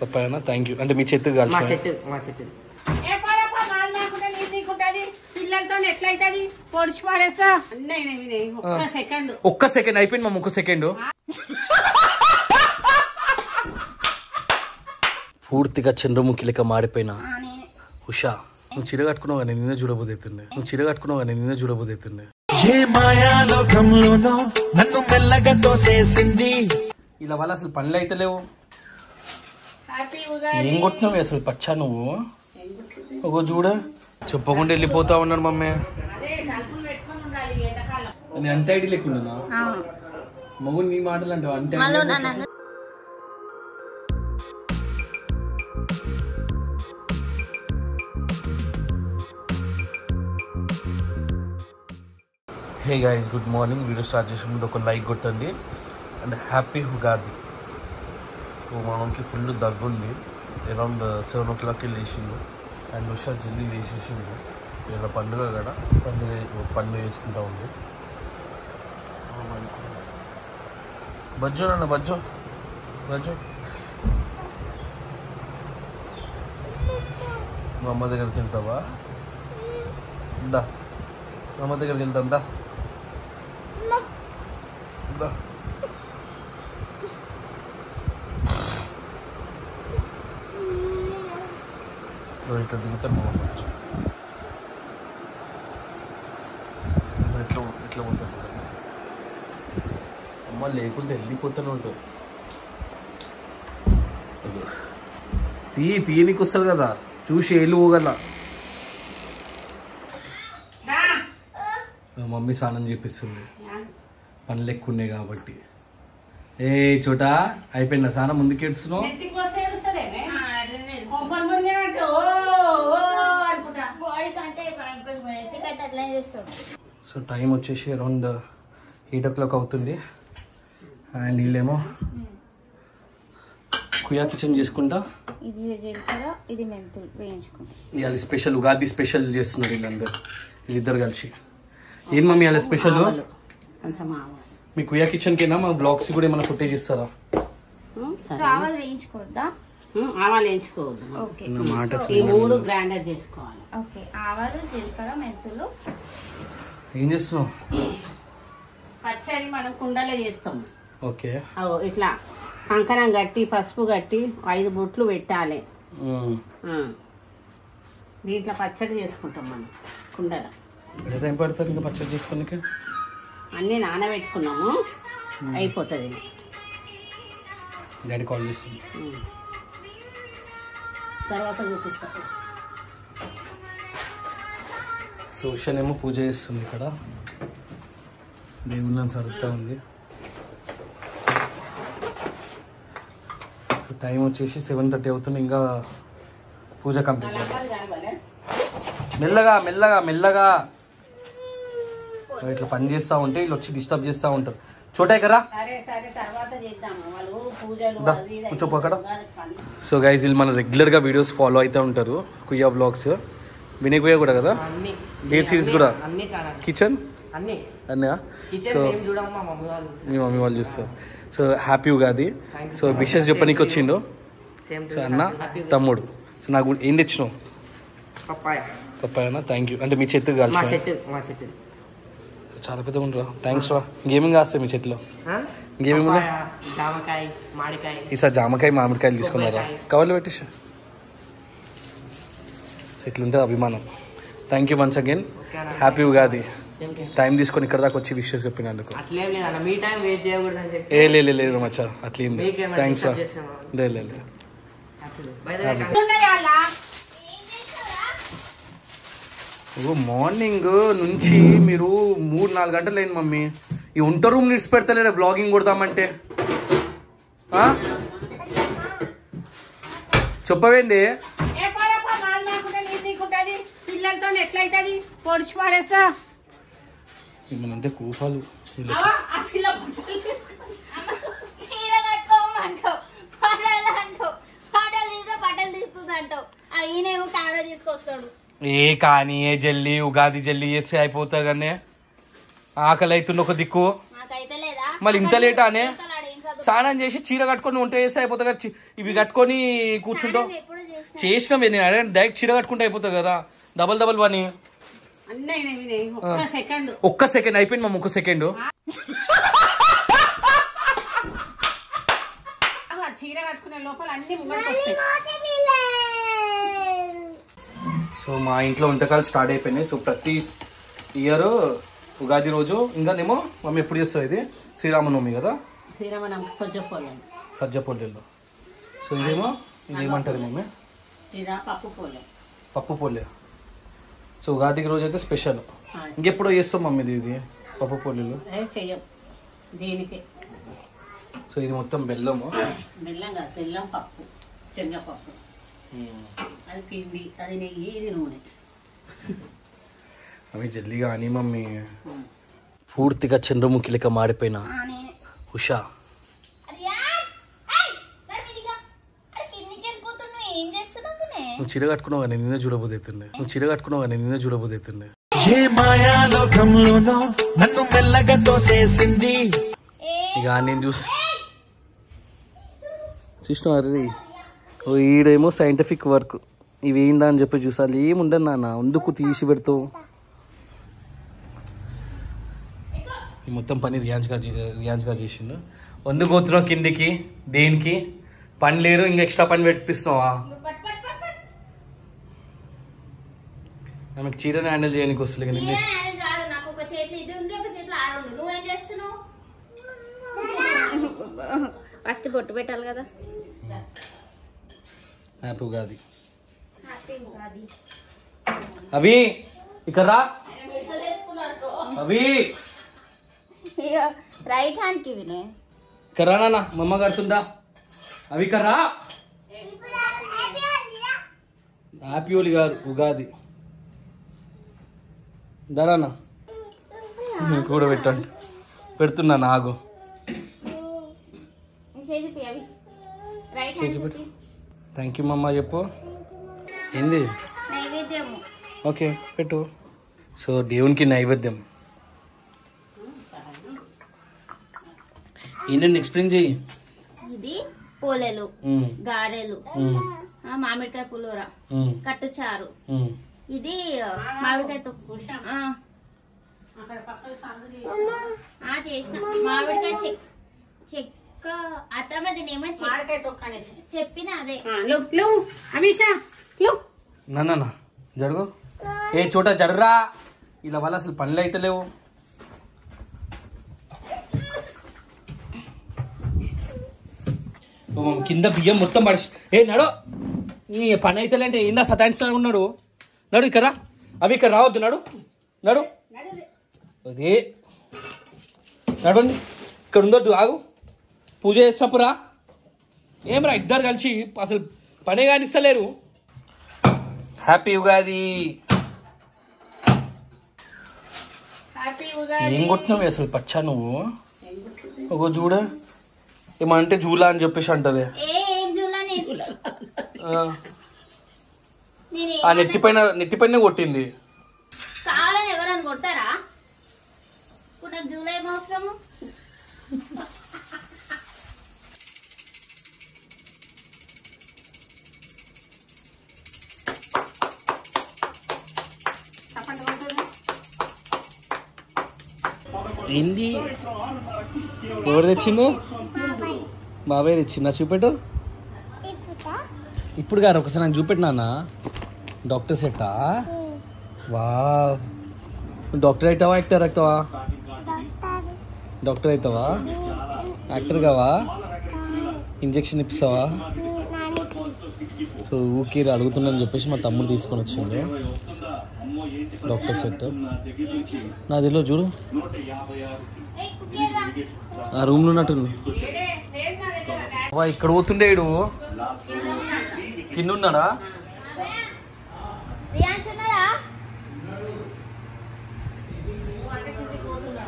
పప్పాయనా? Thank you అంటే మీ చెట్టు మా చెట్టు. ఒక్క సెకండ్. ఒక్క సెకండ్ అయిపోయింది మా ఒక్క సెకండ్. పూర్తిగా చంద్రముఖి లెక్క మాడిపోయినా ఉషా నువ్వు చీర కట్టుకున్నావు కానీ నిన్న చూడబోతుండే నువ్వు చీర కట్టుకున్నావు కానీ నిన్న చూడబోతుండే ఏ మాయాలోకంలోనో నన్ను మెల్లగా తోసేసింది. ఇలా వల్ల అసలు పనులు అయితే లేవు. హ్యాపీ ఉగాది. ఏం కొట్టినావు అసలు పచ్చా నువ్వు? ఒక చూడ. చెప్పకుండా వెళ్ళిపోతా ఉన్నాడు మమ్మీ. అంత ఐడి లేకుండా మగుడు నీ మాటలు అంటావు? అంటే hey guys good morning video start చేసే ముందు ఒక లైక్ కొట్టండి. అండ్ హ్యాపీ ఉగాది ఓ మనకి ఫుల్ దగ్గు ఉంది అరౌండ్ సెవెన్ ఓ క్లాక్కి లేచిండు. అండ్ ఉషా జల్దీ లేచేసిండు. ఇలా పండుగ కదా పండుగ పండుగ వేసుకుంటా ఉంది. బజ్జో నన్న బజ్జో. బజ్జో. మా అమ్మ దగ్గరికి వెళ్తావా? దా. మా అమ్మ దగ్గరికి వెళ్తాం దా. సో ఇట్లా దిగుతాను మా అమ్మ వచ్చి. ఇట్లా ఇట్లా పోతాను అమ్మ లేకుంటే వెళ్ళిపోతూనే ఉంటుంది. తీ తీయనికి వస్తుంది కదా చూసి ఏళ్ళు పోగల మమ్మీ స్నానం చేపిస్తుంది పనులు ఎక్కువ ఉన్నాయి కాబట్టి. ఏ చోట అయిపోయిందా స్నానం? ముందుకు చేస్తాడు సో టైం వచ్చేసి అరౌండ్ ఎయిట్ ఓ క్లాక్ అవుతుంది. అండ్ వీళ్ళేమో కుయా కిచెన్ చేసుకుంటా. ఇది మెంతులు వేయించుకుంటాం. స్పెషల్ ఉగాది స్పెషల్ చేస్తున్నారు వీళ్ళందరూ. వీళ్ళిద్దరు కలిసి. ఏం మమ్మీ ఇవాళ స్పెషల్? కొంచెం ఆవాలు మీ కుయా కిచెన్ కింద మా బ్లాగ్స్ కూడా ఏమైనా ఫుటేజ్ ఇస్తారా? ఉం, సరే. చావలు వేయించుకోవద్దా ఆవాలు వేయించుకోవద్దు. ఓకే. ఈ మూడు గ్రైండర్ చేసుకోవాలి. ఓకే. ఆవాలు జీలకర్ర మెంతులు. ఏం చేస్తున్నావు? పచ్చడి మనం కుండలో చేస్తాం. ఓకే. ఇట్లా కంకణం కట్టి పసుపు కట్టి ఐదు బొట్లు పెట్టాలి. దీంట్లో పచ్చడి చేసుకుంటాం మనం కుండలో. ఎంత టైం పడుతుంది ఇంకా పచ్చడి చేసుకోనికి అన్నీ నానబెట్టుకున్నాము. అయిపోతుంది. డాడీ కాల్ చేస్తుంది. తర్వాత చూపిస్తాను సోషన్ ఏమో పూజ చేస్తుంది ఇక్కడ. దేవుళ్ళని సరుకుతా ఉంది. సో టైం వచ్చేసి సెవెన్ థర్టీ అవుతుంది ఇంకా పూజ కంప్లీట్ చేయాలి. మెల్లగా మెల్లగా మెల్లగా. ఇట్లా పని చేస్తూ ఉంటే వీళ్ళు వచ్చి డిస్టర్బ్ చేస్తూ ఉంటారు. చోటాయి కదా సరే సరే తర్వాత చేద్దాము. వాళ్ళు పూజలు దా, అది ఇది కూర్చోపో అక్కడ. సో గైజ్ వీళ్ళు మన రెగ్యులర్గా వీడియోస్ ఫాలో అవుతూ ఉంటారు. కుయ్యా బ్లాగ్స్ వినయ్ కుయ్యా కూడా కదా? అన్ని. ఏ సిరీస్ కూడా? కిచెన్ అన్ని. సో మా మమ్మీ వాళ్ళు చూస్తారు. మీ మమ్మీ వాళ్ళు చూస్తారు. So happy Ugadi. So wishes చెప్పనీకి వచ్చిండు. సేమ్ సో అన్న తమ్ముడు. సో నాకు ఏం తెచ్చినావు? పప్పాయ. పప్పాయనా? థ్యాంక్ యూ అంటే మీ చెట్టు మా కలిసి చెట్టు మా చెట్టు. చాలా పెద్దగా ఉండరా థ్యాంక్స్ రా. గేమింగ్ కాస్తాయి మీ చెట్లో? పప్పాయ, జామకాయ మామిడికాయ. ఈసారి జామకాయ మామిడికాయలు తీసుకున్నారా. కవర్లు పెట్టేసా. సో ఇట్లుంటుంది అభిమానం thank you once again happy Ugadi to- తీసుకొని ఇక్కడ దాకా వచ్చి విషెస్ చెప్పినందుకు. అట్లేం లేదన్న మీ టైం వేస్ట్ చేయకూడదు అని చెప్పి. ఏ లే లే, లేదు మచ్చా. అట్లా ఏం లేదు థ్యాంక్స్ రా. disturb చేస్తామా? లే లే లే బై ద వే ఉన్నాయి అలా. ఓ మార్నింగ్ నుంచి మీరు మూడు నాలుగు గంటలు అయింది మమ్మీ. ఈ వంట రూమ్ నిడిచి పెడతలేదా బ్లాగింగ్ నీది నీకుంటది. పిల్లలతో ఎట్లయితది? పొడిచి పడేస్తా ఏమనంటే కోపాలు. బట్టలు తీసుకొని. చీర కట్టుకోమంటావు బట్టలు అంటావు బట్టలు తీస్తే బట్టలు తీస్తుంది అంటావు ఈయనేమో కెమెరా తీసుకొస్తాడు. ఏ కానీ ఏ జల్లి ఉగాది జల్లి చేస్తే అయిపోతా కానీ ఆకలి అవుతుంది ఒక దిక్కు. మళ్ళీ ఇంత లేటా అనే స్నానం చేసి చీర కట్టుకొని వంట చేస్తే అయిపోతుంది కదా ఇవి కట్టుకొని కూర్చుంటావు చేసిన? నేను అదే డైరెక్ట్ చీర కట్టుకుంటే అయిపోతుంది కదా. డబల్ డబల్ పని ఒక్క సెకండ్ ఒక్క సెకండ్ అయిపోయింది మా ఒక్క సెకండ్. చీర కట్టుకునే లోపల అన్ని సో మా ఇంట్లో వంటకాలు స్టార్ట్ అయిపోయినాయి. సో ప్రతి ఇయర్ ఉగాది రోజు ఇంకానేమో మమ్మీ ఎప్పుడు చేస్తుంది ఇది? శ్రీరామనవమి కదా? శ్రీరామనం సొజ్జపోలేం సజ్జపల్లిలో. సో ఇదేమో ఇది ఏమంటారు మమ్మీ పప్పు పోలేం పప్పు పొల్లే. సో ఉగాదికి రోజు అయితే స్పెషల్. ఇంకెప్పుడో చేస్తాం మమ్మీ ఇది ఇది పప్పు పొల్లిలో? సో ఇది మొత్తం బెల్లము. బెల్లం కాదు బెల్లం పప్పు శనగపప్పు. అది పిండి అది నెయ్యి ఇది నూనె. అవి జల్దిగా అని మమ్మీ. పూర్తిగా చంద్రముఖి లెక్క మాడిపోయిన. ఉషా? నువ్వు చీర కట్టుకున్నావు కానీ నిన్న చూడబోదైతుంది నువ్వు చీర కట్టుకున్నావు కానీ నిన్న చూడబోదైతుంది ఏ మాయాలోకంలోనో నన్ను మెల్లగా తోసేసింది. ఏ, ఇక నేను చూసి చూసినావు అరే ఈడేమో సైంటిఫిక్ వర్క్ ఇవి ఏందా అని చెప్పి చూసాలి. ఏముండదు నాన్న ఎందుకు తీసి పెడతావు. ఈ మొత్తం పని రియాన్స్ గారు చే- రియాన్స్ గారు చేసిండు. వందు పోతున్నావు కిందికి దేనికి? పని లేదు ఇంకా ఎక్స్ట్రా పని పెట్టిస్తున్నావా పట్, పట్, పట్, పట్. ఆమెకు చీరని హ్యాండిల్ చేయడానికి వస్తుంది కాదు నాకు ఒక చేతిలో ఇది ఉంది ఒక చేతిలో ఆడుండు నువ్వేం చేస్తున్నావు? ఫస్ట్ బొట్టు పెట్టాలి కదా. హ్యాపీ ఉగాది అవి ఇక్కడ రా. అవి రైట్ హ్యాండ్కి వినే. ఇక్కడ రా నాన్న మమ్మ కడుతుందా అవి ఇక్కడ రా. హ్యాపీ ఓలి గారు ఉగాది. దరానా కూడా పెట్టండి. పెడుతున్నా నాగు. చేసి పెట్టు. థ్యాంక్ యూ మమ్మ చెప్పు. ఏంది? ఓకే పెట్టు. సో దేవునికి నైవేద్యం. ఏంటండి? ఎక్స్ప్లెయిన్ చెయ్యి ఇది పోలేలు గారెలు మామిడికాయ పులిహోర ఉమ్, కట్టుచారు. ఇది మామిడికాయ తొక్కు ఆ, అక్కడ పక్కన సందుది ఆ, చేసిన. మామిడికాయ చెక్ చెక్క తొక్క అనేసి. చెప్పిన అదే. లుక్ లుక్ అమిషా లుక్ నాన్న జరుగు. ఏ చోట జర్రా? ఇలా వల్ల అసలు పనులు అయితే లేవు. కింద బియ్యం మొత్తం పడిచి ఏ నడు. నీ పని అయితే అంటే ఏందా సతాయిస్తా ఉన్నాడు? నడు ఇక్కడ రా. అవి ఇక్కడ రావద్దు నడు. నడు. అదే. నడండి ఇక్కడ ఉండొద్దు ఆగు. పూజ చేసినప్పుడు? రా ఏమరా ఇద్దరు కలిసి అసలు పనే కానిస్తలేరు. హ్యాపీ ఉగాది హ్యాపీ ఉగాది ఏం కొట్టినావు అసలు పచ్చా నువ్వు? ఒక చూడ. ఏమంటే జూలా అని చెప్పేసి అంటది. ఆ, నెత్తిపైన నెత్తిపైన కొట్టింది. కావాలని ఎవరని కొట్టారా? ఇప్పుడు నాకు జూలై అవసరము? ఏంది ఎవరు తెచ్చిండు? బాబాయ్ తెచ్చిందా చూపెట్టు. ఇప్పుడు గారు ఒకసారి నాకు చూపెట్టు నాన్న. డాక్టర్ సెట్టా? వా డాక్టర్ అవుతావా యాక్టర్ అవుతావా? డాక్టర్ అవుతావా? యాక్టర్ కావా? ఇంజెక్షన్ ఇప్పిస్తావా? సో ఊకే అడుగుతుందని చెప్పేసి మా తమ్ముడు తీసుకొని వచ్చిండు. Doctor set. నా తెలియదు చూడు. ఆ రూమ్లో ఉన్నట్టుంది వా, ఇక్కడ పోతుండే ఇడు కింద ఉన్నాడా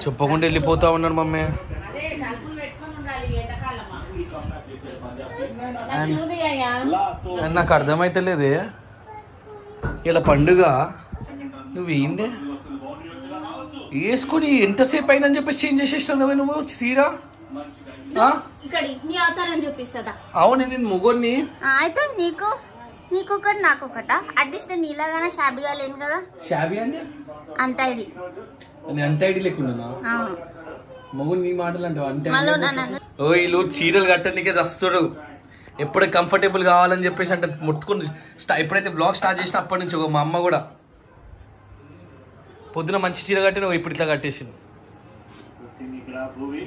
చెప్పకుండా వెళ్ళిపోతా ఉన్నాడు మమ్మీ. నాకు అర్థమైతే లేదే ఇలా పండుగ నువ్వేందే వేసుకొని ఎంతసేపు అయిందని చెప్పేసి చేంజ్ చేసేసినావు నువ్వు? చూపిస్తుందా? అవును నేను మొగోన్ని ఆ, అయితే నీకు నీకొకటి నాకొకట? అట్లీస్ట్ నేను నీలాగానే షాబీగా లేను కదా? షాబీ అంటే? అంటైడి ఐడి లేకుండా మొగుడు నీ మాటలు అంటావు అంటే? ఓ వీళ్ళు చీరలు కట్టడానికే చస్తుడు. ఎప్పుడు కంఫర్టబుల్ కావాలని చెప్పేసి అంటే ముట్టుకుని ఎప్పుడైతే బ్లాగ్ స్టార్ట్ చేసిన అప్పటి నుంచి ఒక మా అమ్మ కూడా. పొద్దున మంచి చీర కట్టిన ఇప్పుడు ఇట్లా కట్టేసి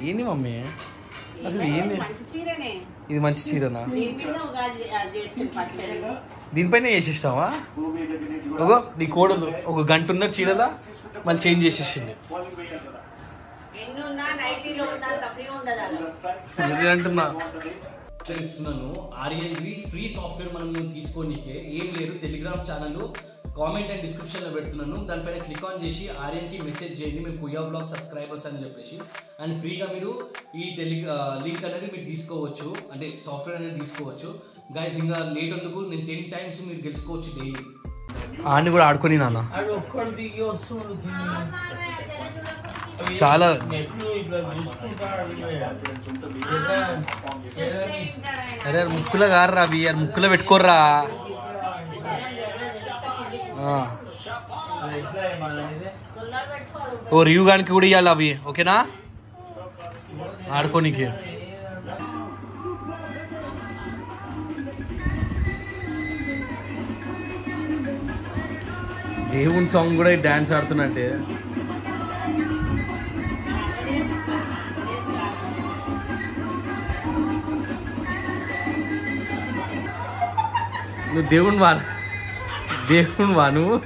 ఏంది మమ్మీ? అసలు ఏంది? మంచి చీరనే. ఇది మంచి చీరనా? దీనిపైన చేసేస్తావా ఒక నీ కోడలు ఒక గంట ఉన్న చీరలా మళ్ళీ చేంజ్ చేసేసింది. అంటున్నా. ఇస్తున్నాను ఆర్ఎల్వి ఫ్రీ సాఫ్ట్వేర్ మనం తీసుకోనికే ఏం లేదు. టెలిగ్రామ్ ఛానల్ కామెంట్ అండ్ డిస్క్రిప్షన్లో పెడుతున్నాను. దానిపైన క్లిక్ ఆన్ చేసి ఆర్యన్కి మెసేజ్ చేయండి. మేము కుయా బ్లాగ్ సబ్స్క్రైబర్స్ అని చెప్పేసి. అండ్ ఫ్రీగా మీరు ఈ టెలి లింక్ అనేది మీరు తీసుకోవచ్చు. అంటే సాఫ్ట్వేర్ అనేది తీసుకోవచ్చు. గైస్ ఇంకా లేట్ అందుకు నేను టెన్ టైమ్స్ మీరు గెలుచుకోవచ్చు డైలీ ఆడిని కూడా ఆడుకొని నాన్న. అది ఒక్కడు దిగి వస్తుండు చాలా అరే ముక్కులో గారు అవి. అది ముక్కులో పెట్టుకోర్రా. ఓ రివ్యూ గానికి కూడా ఇవ్వాలి అవి ఓకేనా ఆడుకోనికి దేవుని సాంగ్ కూడా డాన్స్ ఆడుతున్నట్టే నువ్వు దేవుని వా దేవుని వా నువ్వు